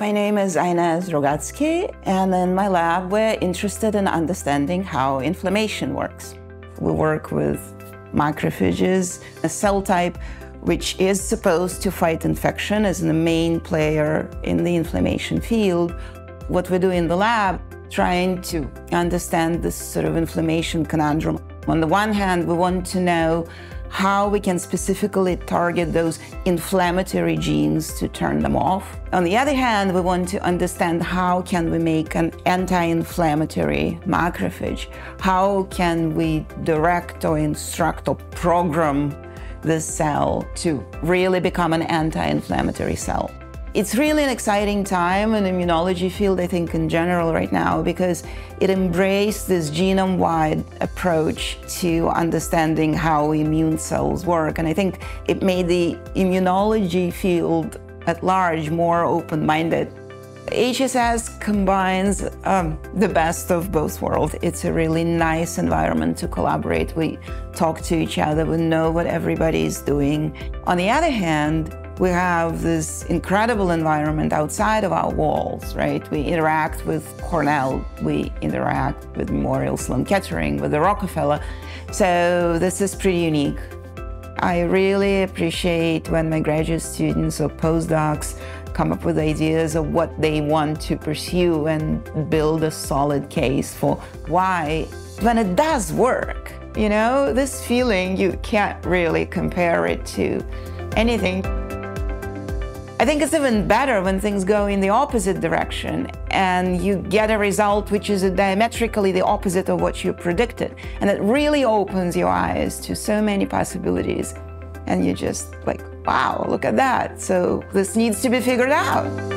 My name is Inez Rogatsky, and in my lab, we're interested in understanding how inflammation works. We work with macrophages, a cell type which is supposed to fight infection as the main player in the inflammation field. What we do in the lab, trying to understand this sort of inflammation conundrum. On the one hand, we want to know how we can specifically target those inflammatory genes to turn them off. On the other hand, we want to understand how can we make an anti-inflammatory macrophage? How can we direct or instruct or program the cell to really become an anti-inflammatory cell? It's really an exciting time in the immunology field, I think, in general right now, because it embraced this genome-wide approach to understanding how immune cells work. And I think it made the immunology field at large more open-minded. HSS combines um, the best of both worlds. It's a really nice environment to collaborate. We talk to each other, we know what everybody is doing. On the other hand, we have this incredible environment outside of our walls, right? We interact with Cornell, we interact with Memorial Sloan Kettering, with the Rockefeller. So this is pretty unique. I really appreciate when my graduate students or postdocs come up with ideas of what they want to pursue and build a solid case for why, when it does work, you know, this feeling, you can't really compare it to anything. I think it's even better when things go in the opposite direction and you get a result which is diametrically the opposite of what you predicted. And it really opens your eyes to so many possibilities. And you just like, wow, look at that. So this needs to be figured out.